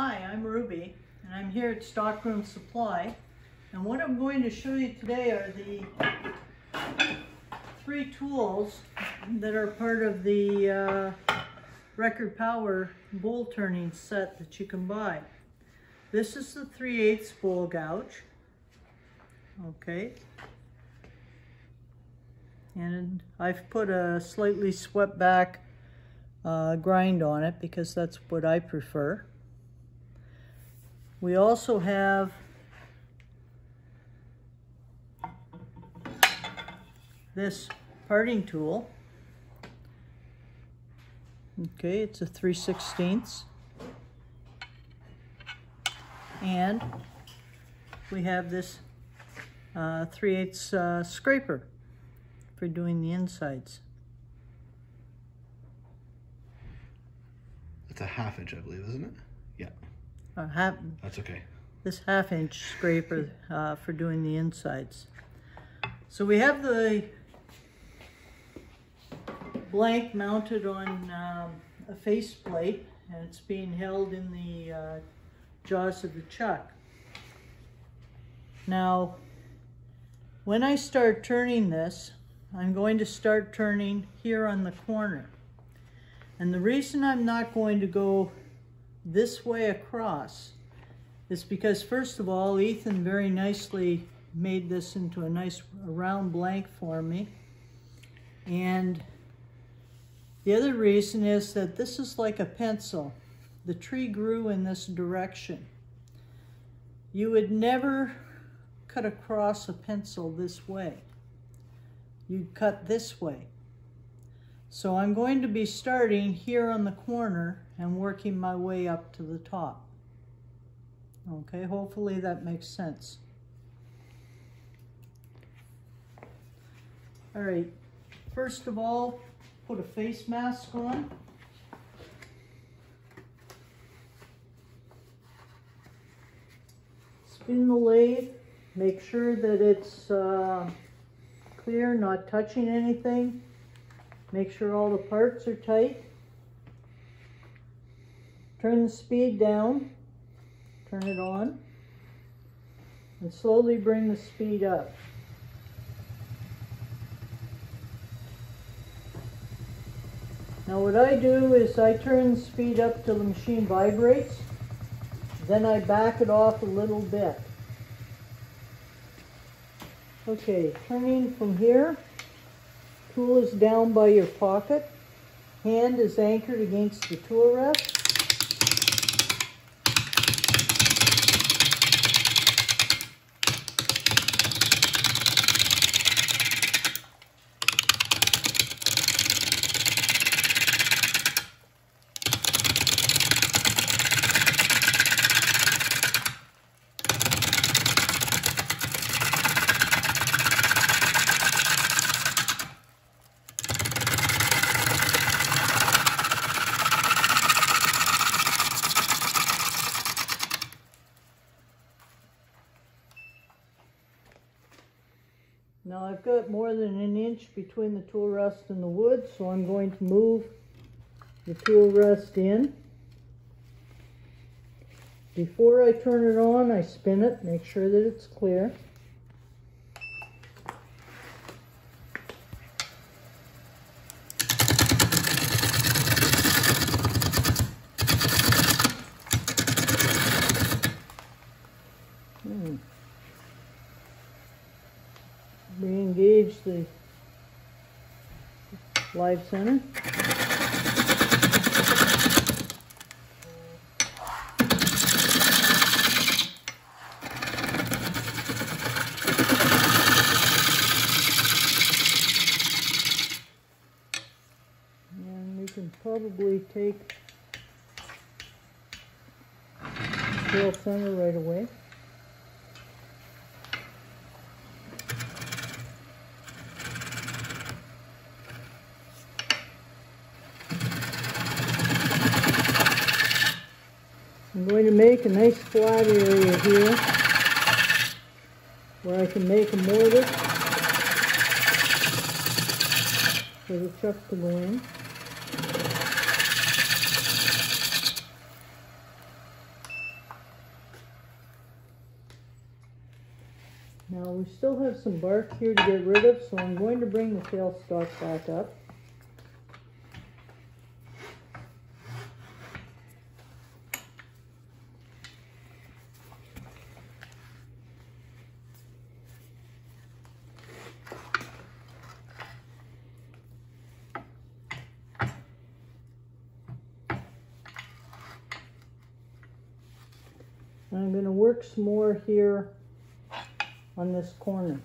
Hi, I'm Ruby, and I'm here at Stockroom Supply. And what I'm going to show you today are the three tools that are part of the uh, Record Power bowl turning set that you can buy. This is the 3 8 bowl gouge. Okay. And I've put a slightly swept back uh, grind on it because that's what I prefer. We also have this parting tool. Okay, it's a 3 16ths. And we have this uh, 3 8 uh, scraper for doing the insides. It's a half inch, I believe, isn't it? Uh, half, That's okay. this half inch scraper uh, for doing the insides. So we have the blank mounted on um, a faceplate and it's being held in the uh, jaws of the chuck. Now, when I start turning this, I'm going to start turning here on the corner. And the reason I'm not going to go this way across is because first of all, Ethan very nicely made this into a nice round blank for me. And the other reason is that this is like a pencil. The tree grew in this direction. You would never cut across a pencil this way. You'd cut this way. So I'm going to be starting here on the corner and working my way up to the top. Okay, hopefully that makes sense. All right, first of all, put a face mask on. Spin the lathe, make sure that it's uh, clear, not touching anything. Make sure all the parts are tight. Turn the speed down, turn it on, and slowly bring the speed up. Now what I do is I turn the speed up till the machine vibrates, then I back it off a little bit. Okay, turning from here, tool is down by your pocket, hand is anchored against the tool rest, Now I've got more than an inch between the tool rest and the wood, so I'm going to move the tool rest in. Before I turn it on, I spin it, make sure that it's clear. Live center. And we can probably take scale center right away. I'm going to make a nice flat area here where I can make a mortar for the chuck to go in. Now we still have some bark here to get rid of, so I'm going to bring the tailstock back up. More here on this corner.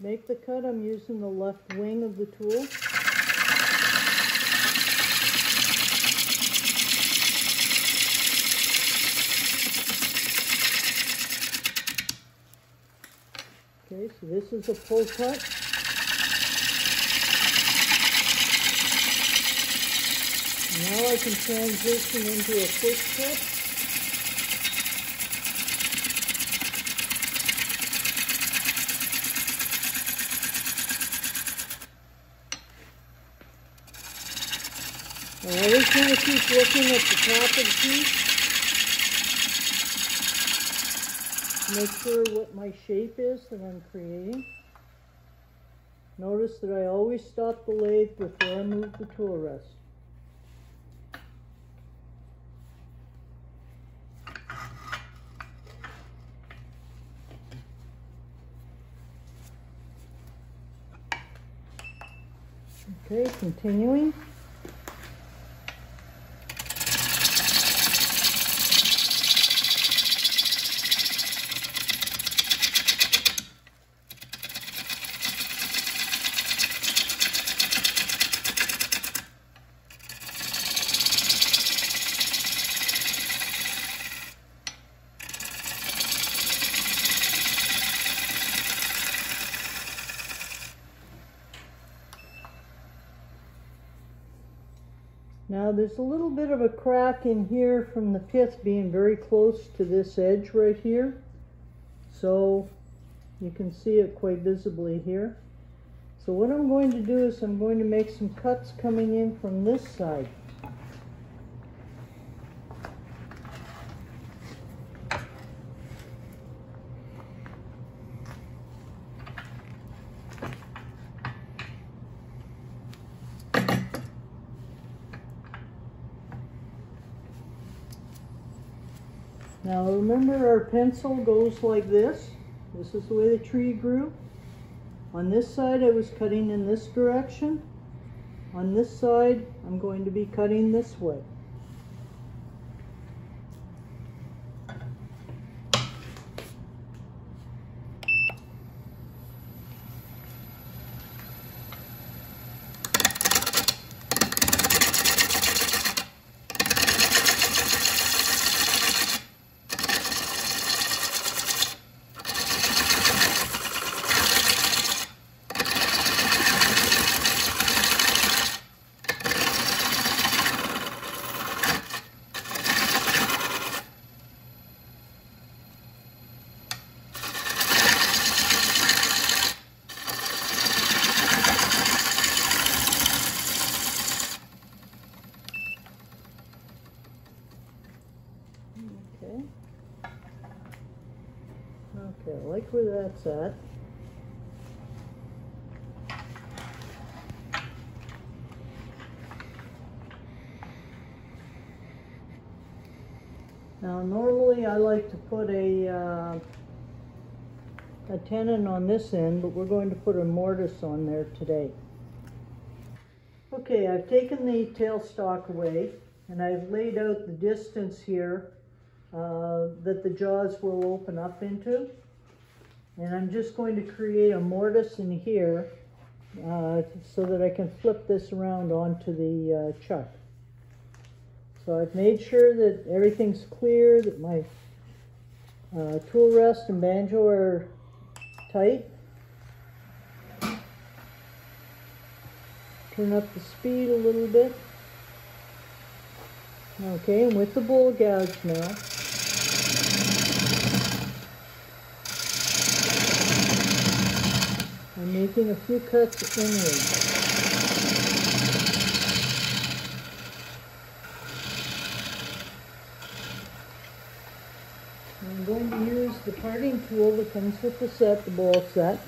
Make the cut, I'm using the left wing of the tool. Okay, so this is a full cut. Now I can transition into a quick cut. I always want to keep looking at the top of the piece. Make sure what my shape is that I'm creating. Notice that I always stop the lathe before I move the tool rest. Okay, continuing. There's a little bit of a crack in here from the pith being very close to this edge right here. So you can see it quite visibly here. So what I'm going to do is I'm going to make some cuts coming in from this side. Now remember our pencil goes like this. This is the way the tree grew. On this side I was cutting in this direction. On this side I'm going to be cutting this way. Okay. Okay, I at. Now normally I like to put a, uh, a tenon on this end, but we're going to put a mortise on there today. Okay, I've taken the tailstock away and I've laid out the distance here uh, that the jaws will open up into. And I'm just going to create a mortise in here uh, so that I can flip this around onto the uh, chuck. So I've made sure that everything's clear, that my uh, tool rest and banjo are tight. Turn up the speed a little bit. Okay, and with the bowl gouge now, making a few cuts inward. I'm going to use the parting tool that comes with the set, the ball set.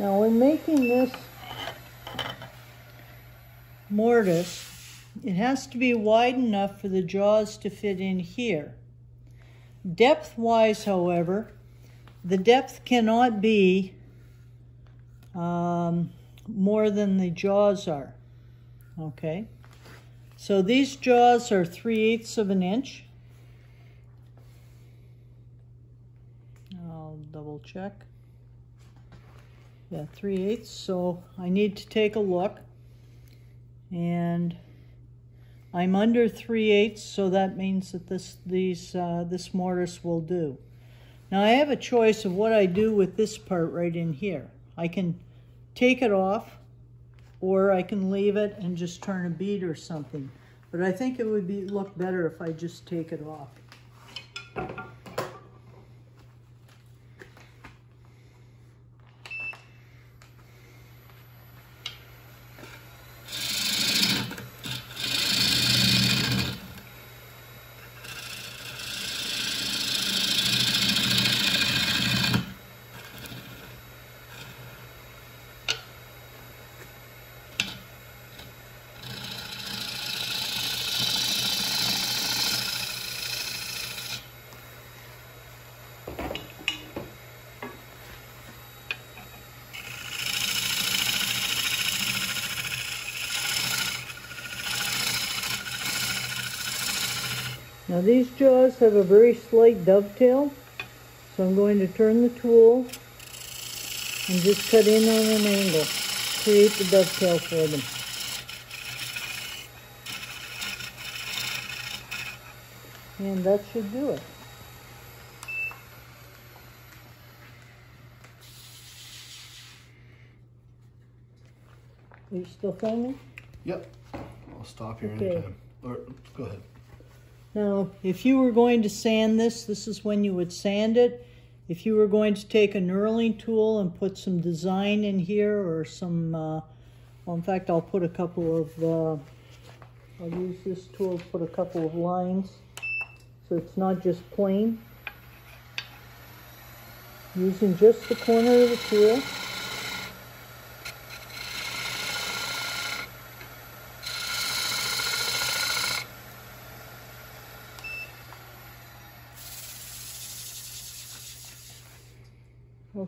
Now when making this mortise, it has to be wide enough for the jaws to fit in here. Depth-wise, however, the depth cannot be um, more than the jaws are, okay? So these jaws are 3 eighths of an inch. I'll double check. Yeah, 3 eighths, so I need to take a look. And I'm under 3 eighths, so that means that this, these, uh, this mortise will do. Now I have a choice of what I do with this part right in here. I can take it off, or I can leave it and just turn a bead or something. But I think it would be look better if I just take it off. Now these jaws have a very slight dovetail, so I'm going to turn the tool and just cut in on an angle, create the dovetail for them. And that should do it. Are you still filming? Yep. I'll stop here Okay. anytime. Or go ahead. Now, if you were going to sand this, this is when you would sand it. If you were going to take a knurling tool and put some design in here or some, uh, well, in fact, I'll put a couple of, uh, I'll use this tool to put a couple of lines so it's not just plain. Using just the corner of the tool.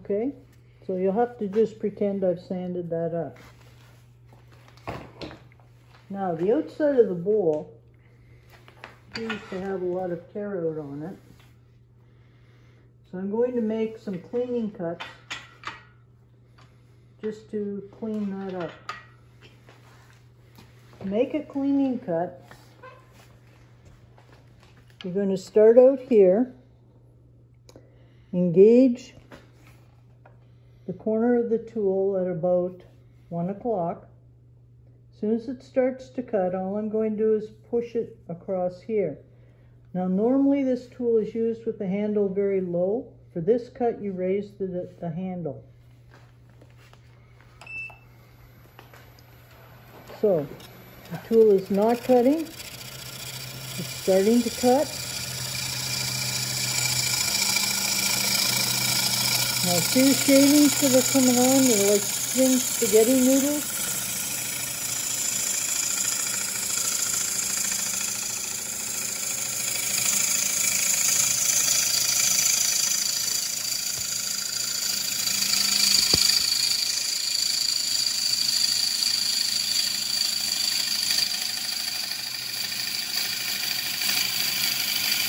Okay, so you'll have to just pretend I've sanded that up. Now, the outside of the bowl used to have a lot of tear out on it. So I'm going to make some cleaning cuts just to clean that up. Make a cleaning cut, you're going to start out here, engage the corner of the tool at about one o'clock. As soon as it starts to cut, all I'm going to do is push it across here. Now normally this tool is used with the handle very low. For this cut you raise the, the handle. So the tool is not cutting, it's starting to cut. Now the shavings that are coming on? They're like thin spaghetti noodles.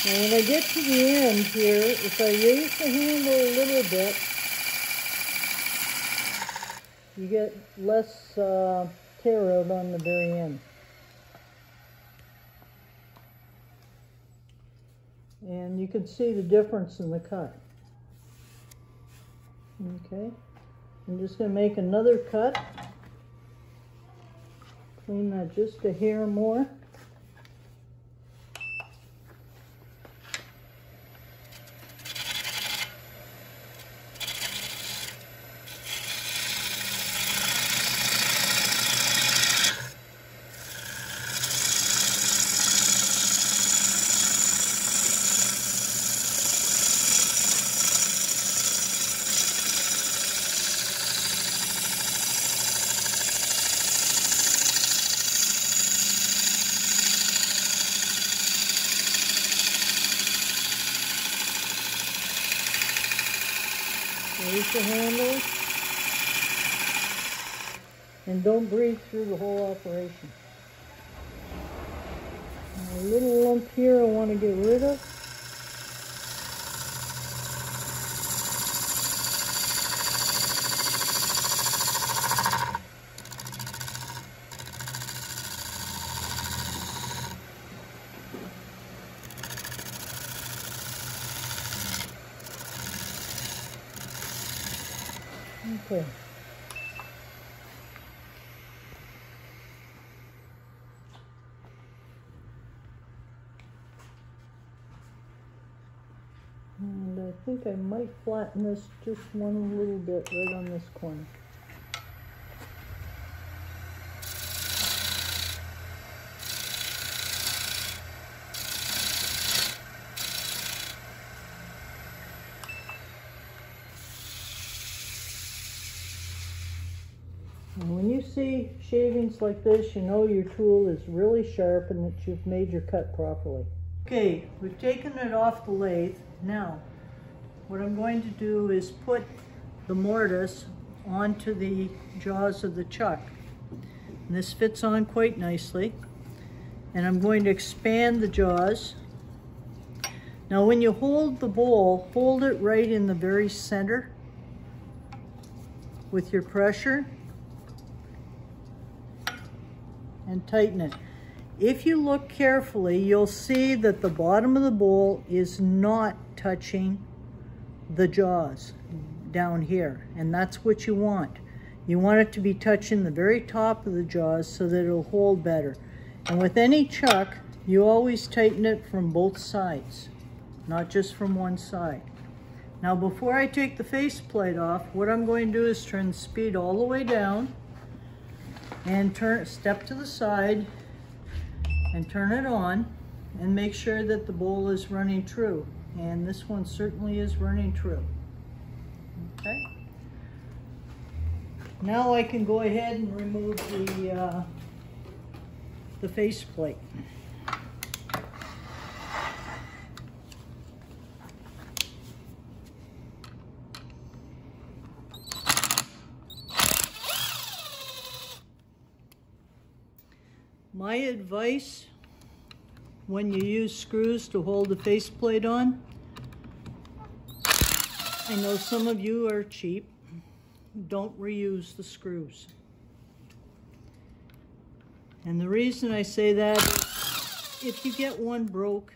Now when I get to the end here, if I raise the handle a little bit, you get less uh, tear out on the very end. And you can see the difference in the cut. Okay, I'm just going to make another cut. Clean that just a hair more. Raise the handle. And don't breathe through the whole operation. A little lump here I want to get rid of. Okay. And I think I might flatten this just one little bit right on this corner. And when you see shavings like this, you know your tool is really sharp and that you've made your cut properly. Okay, we've taken it off the lathe. Now, what I'm going to do is put the mortise onto the jaws of the chuck. And this fits on quite nicely. And I'm going to expand the jaws. Now when you hold the bowl, hold it right in the very center with your pressure and tighten it. If you look carefully, you'll see that the bottom of the bowl is not touching the jaws down here, and that's what you want. You want it to be touching the very top of the jaws so that it'll hold better. And with any chuck, you always tighten it from both sides, not just from one side. Now before I take the faceplate off, what I'm going to do is turn the speed all the way down and turn it step to the side and turn it on and make sure that the bowl is running true. And this one certainly is running true. Okay. Now I can go ahead and remove the, uh, the faceplate. My advice when you use screws to hold the faceplate on, I know some of you are cheap, don't reuse the screws. And the reason I say that is if you get one broke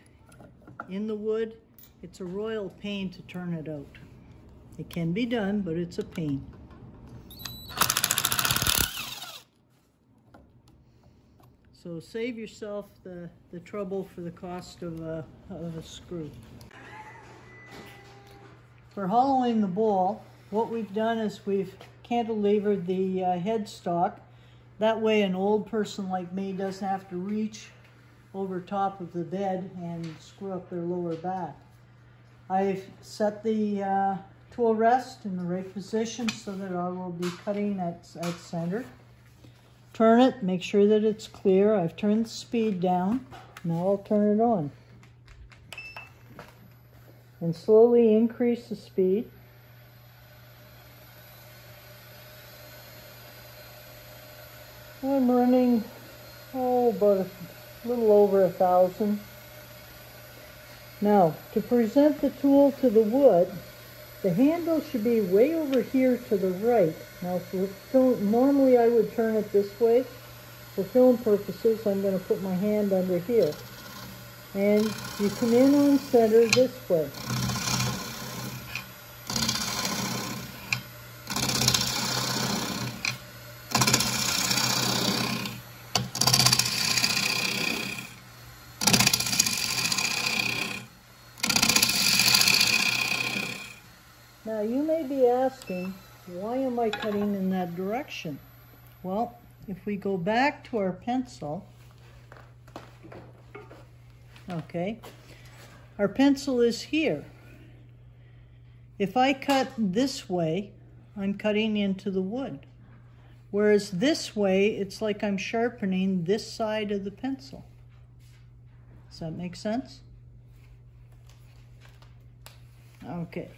in the wood, it's a royal pain to turn it out. It can be done, but it's a pain. So save yourself the, the trouble for the cost of a, of a screw. For hollowing the bowl, what we've done is we've cantilevered the uh, headstock. That way an old person like me doesn't have to reach over top of the bed and screw up their lower back. I've set the uh, tool rest in the right position so that I will be cutting at, at center. Turn it, make sure that it's clear. I've turned the speed down. Now I'll turn it on. And slowly increase the speed. I'm running, oh, about a little over a thousand. Now, to present the tool to the wood, The handle should be way over here to the right. Now, for film, normally I would turn it this way. For film purposes, I'm going to put my hand under here. And you come in on center this way. Now you may be asking, I cutting in that direction? Well, if we go back to our pencil, okay, our pencil is here. If I cut this way, I'm cutting into the wood. Whereas this way, it's like I'm sharpening this side of the pencil. Does that make sense? Okay.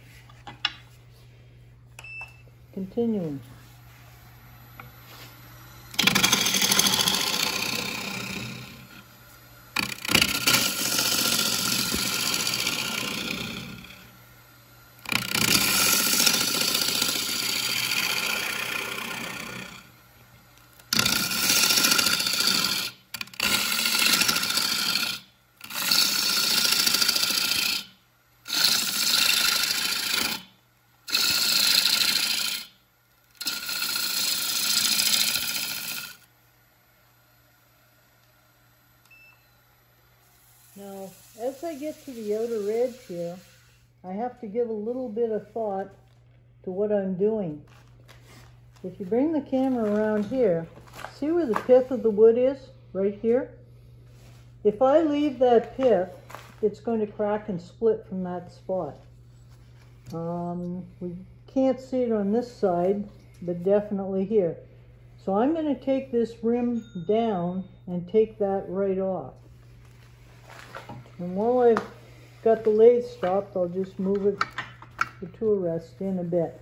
Continuing. Now, to the outer edge here, I have to give a little bit of thought to what I'm doing. If you bring the camera around here, see where the pith of the wood is? Right here? If I leave that pith, it's going to crack and split from that spot. Um, we can't see it on this side, but definitely here. So I'm going to take this rim down and take that right off. And while I've got the lathe stopped, I'll just move it, the tool rest in a bit.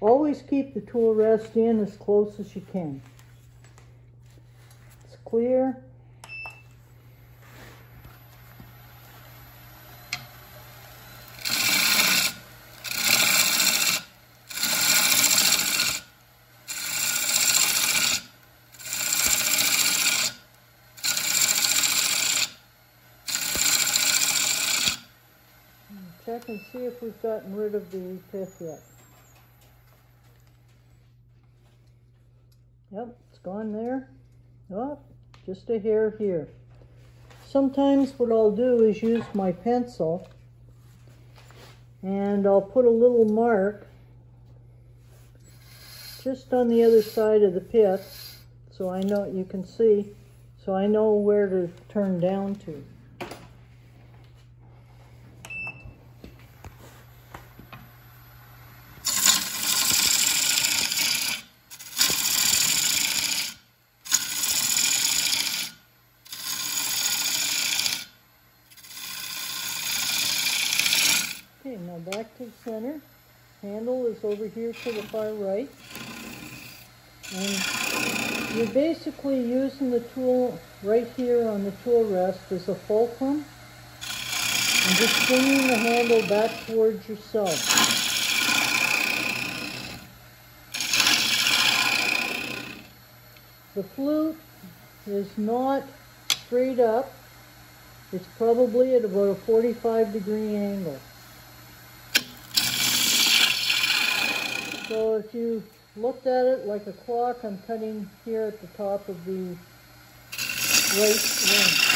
Always keep the tool rest in as close as you can. It's clear. Check and see if we've gotten rid of the pith yet. Yep, it's gone there. Oh, just a hair here. Sometimes what I'll do is use my pencil and I'll put a little mark just on the other side of the pith so I know you can see so I know where to turn down to. Okay, now back to the center. Handle is over here to the far right. And you're basically using the tool right here on the tool rest as a fulcrum. And just swinging the handle back towards yourself. The flute is not straight up. It's probably at about a 45 degree angle. So if you looked at it like a clock, I'm cutting here at the top of the right ring.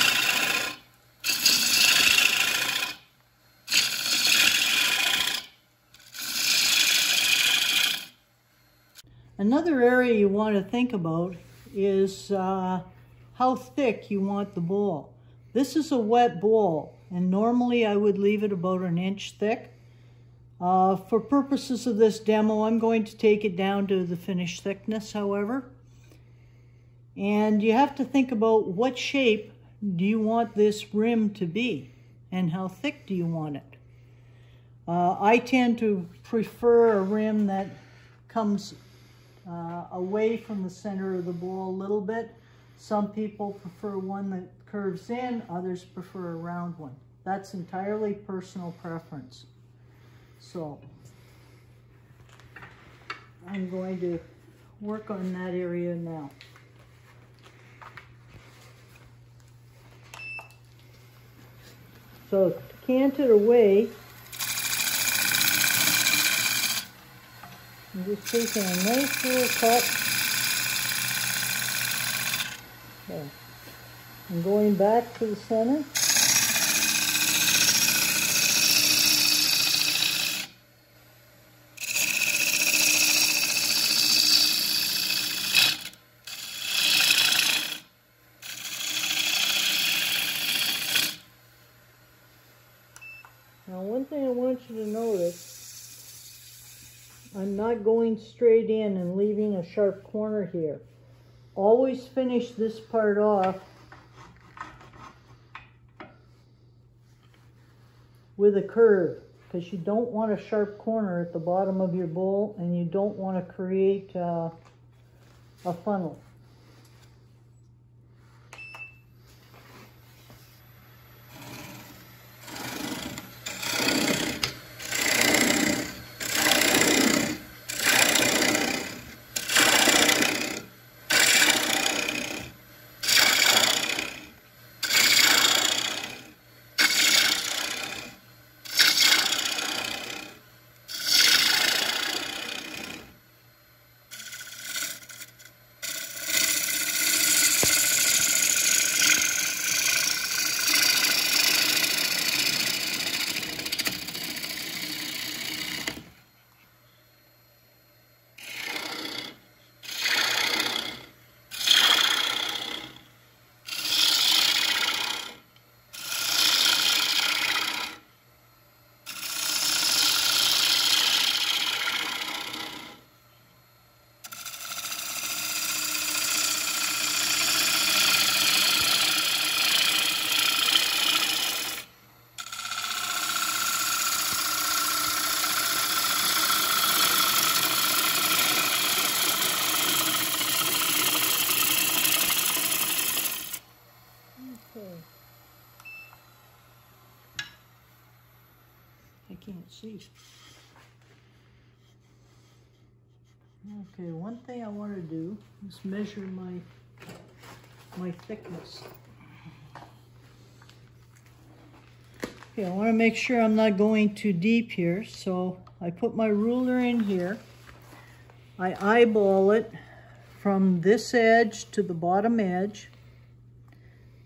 Another area you want to think about is uh, how thick you want the bowl. This is a wet bowl, and normally I would leave it about an inch thick. Uh, for purposes of this demo, I'm going to take it down to the finished thickness, however. And you have to think about what shape do you want this rim to be and how thick do you want it. Uh, I tend to prefer a rim that comes uh, away from the center of the ball a little bit. Some people prefer one that curves in, others prefer a round one. That's entirely personal preference. So I'm going to work on that area now. So cant it away. I'm just taking a nice little cut. There. I'm going back to the center. Now one thing I want you to notice, I'm not going straight in and leaving a sharp corner here. Always finish this part off with a curve because you don't want a sharp corner at the bottom of your bowl and you don't want to create uh, a funnel. I can't see. Okay, one thing I want to do is measure my my thickness. Okay, I want to make sure I'm not going too deep here, so I put my ruler in here. I eyeball it from this edge to the bottom edge.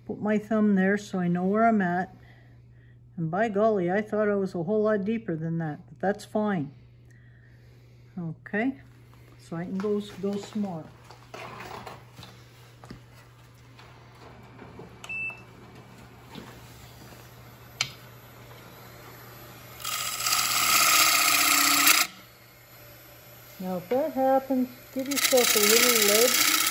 Put my thumb there so I know where I'm at. And by golly, I thought I was a whole lot deeper than that, but that's fine. Okay, so I can go, go smaller. Now if that happens, give yourself a little ledge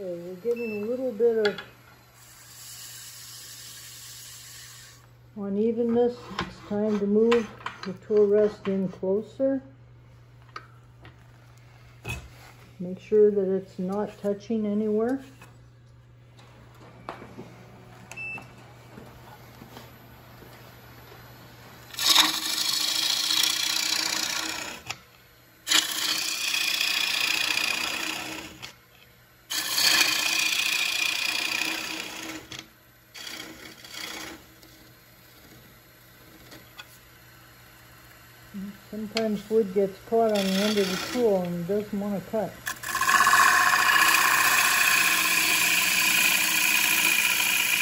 Okay, we're getting a little bit of unevenness. It's time to move tool rest in closer. Make sure that it's not touching anywhere. Sometimes wood gets caught on the end of the tool and doesn't want to cut.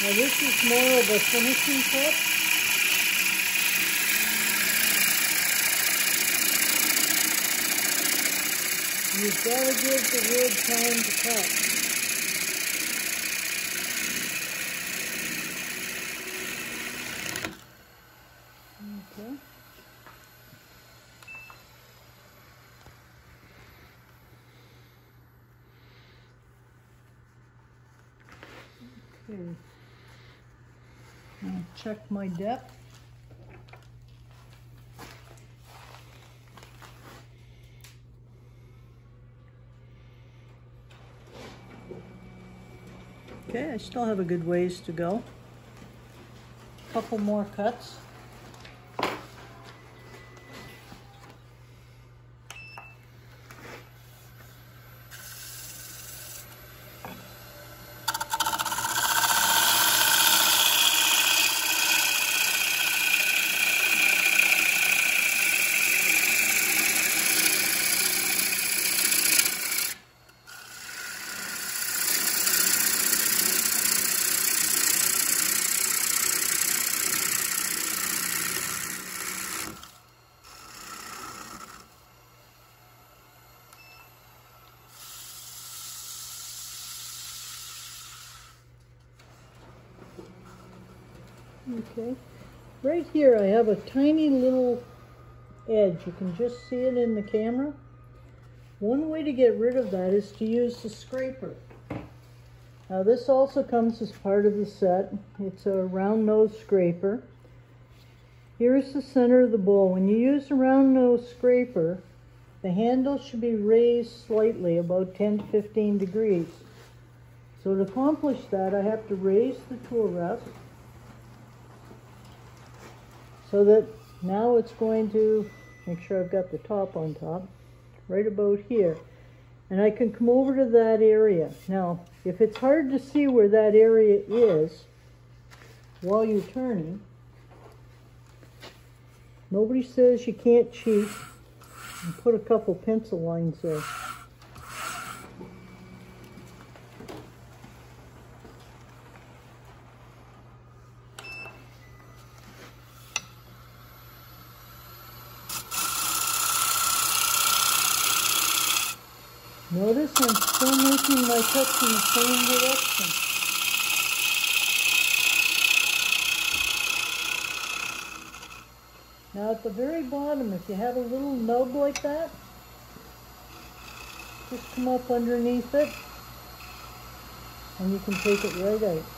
Now this is more of a finishing cut. You've got to give the wood time to cut. Okay. Okay. Now check my depth. Okay, I still have a good ways to go. Couple more cuts. Okay, right here I have a tiny little edge. You can just see it in the camera. One way to get rid of that is to use the scraper. Now this also comes as part of the set. It's a round nose scraper. Here's the center of the bowl. When you use a round nose scraper, the handle should be raised slightly, about 10 to 15 degrees. So to accomplish that, I have to raise the tool rest so that now it's going to make sure I've got the top on top right about here. And I can come over to that area. Now if it's hard to see where that area is while you're turning nobody says you can't cheat. And put a couple pencil lines there Notice I'm still making my cuts in the same direction. Now at the very bottom, if you have a little nub like that, just come up underneath it and you can take it right out.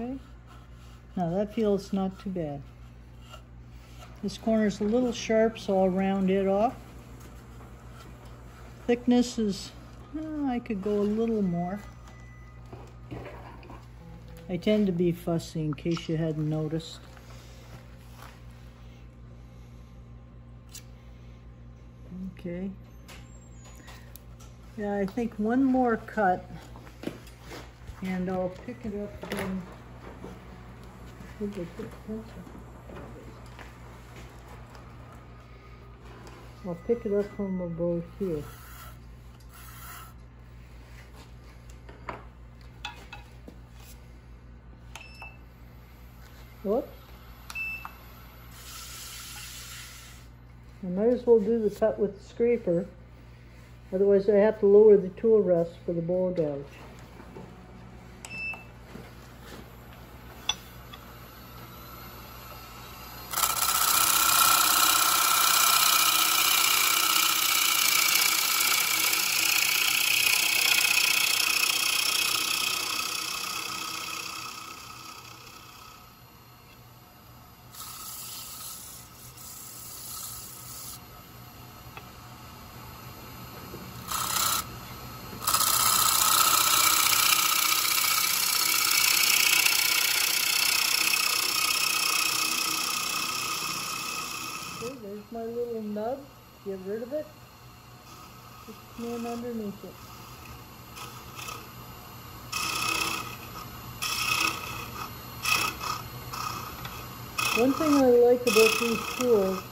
Okay, now that feels not too bad. This corner is a little sharp, so I'll round it off. Thickness is, oh, I could go a little more. I tend to be fussy in case you hadn't noticed. Okay. Yeah, I think one more cut and I'll pick it up I'll pick it up from about here. What? I might as well do the cut with the scraper, otherwise I have to lower the tool rest for the bowl gouge. Okay, there's my little nub. Get rid of it. Just come in underneath it. One thing I like about these tools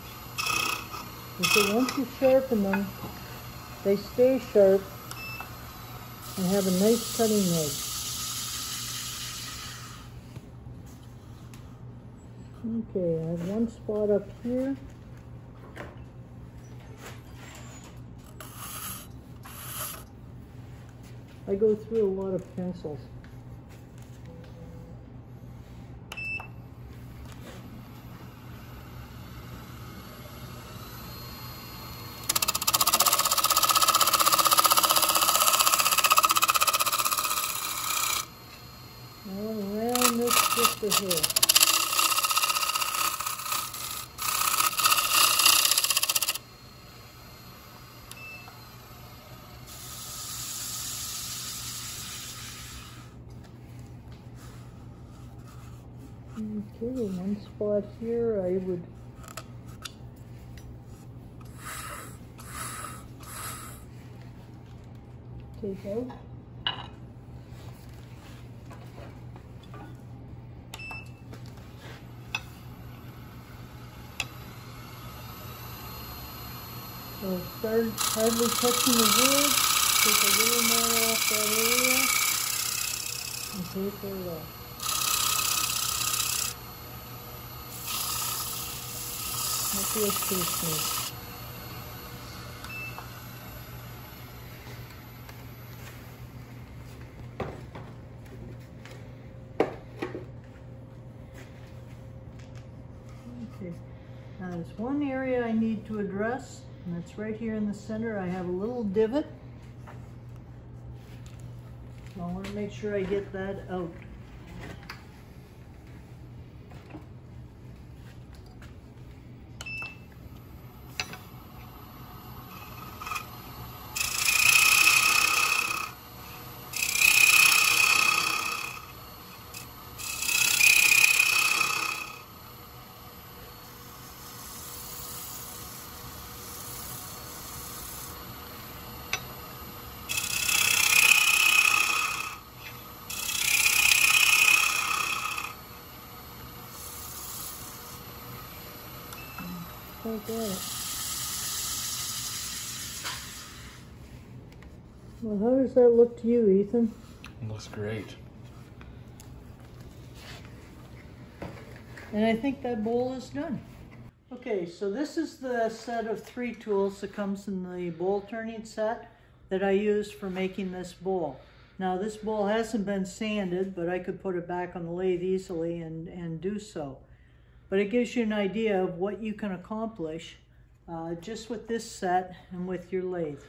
is that once you sharpen them, they stay sharp and have a nice cutting edge. Okay, I have one spot up here. I go through a lot of pencils. the hair. Okay, one spot here I would take out. So start hardly touching the wood, take a little more off that area and paper it off. Pretty smooth. Okay, now there's one area I need to address, and that's right here in the center. I have a little divot. So I want to make sure I get that out. Got it. Well, how does that look to you, Ethan? It Looks great. And I think that bowl is done. Okay, so this is the set of three tools that comes in the bowl turning set that I used for making this bowl. Now this bowl hasn't been sanded, but I could put it back on the lathe easily and, and do so. But it gives you an idea of what you can accomplish uh, just with this set and with your lathe.